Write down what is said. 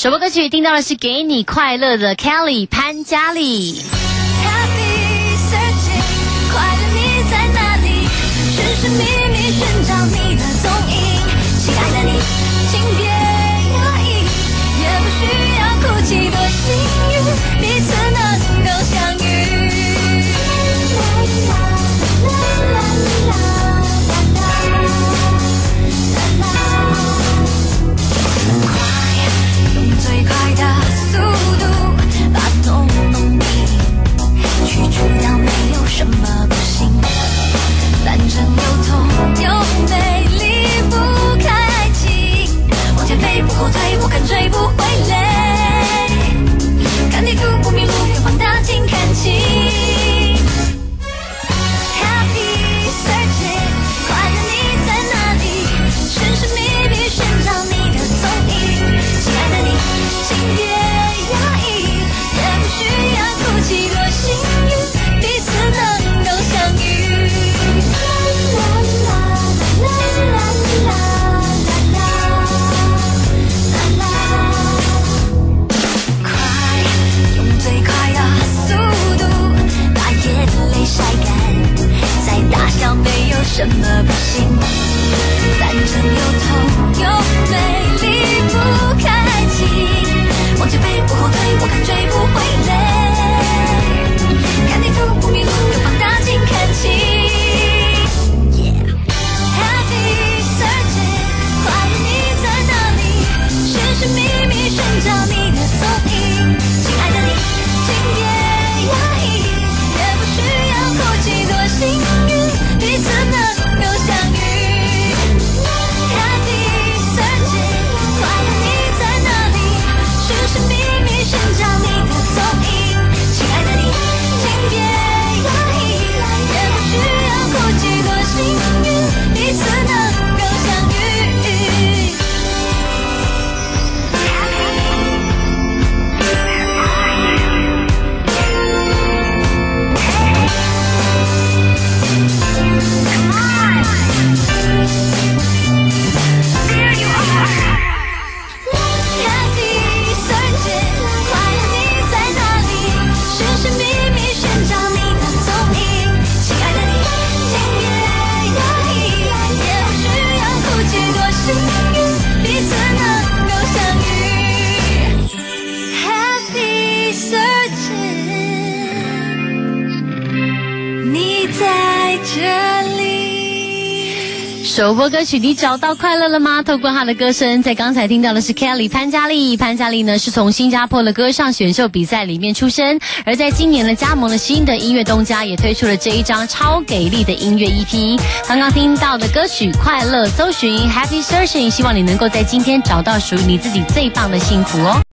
首播歌曲听到的是给你快乐的 kelly 潘佳丽。怎么不行？在这里。首播歌曲《你找到快乐了吗》？透过他的歌声，在刚才听到的是 Kelly 潘嘉丽。潘嘉丽呢是从新加坡的歌唱选秀比赛里面出身，而在今年呢加盟了新的音乐东家，也推出了这一张超给力的音乐 EP。刚刚听到的歌曲《快乐搜寻》（Happy Searching），希望你能够在今天找到属于你自己最棒的幸福哦。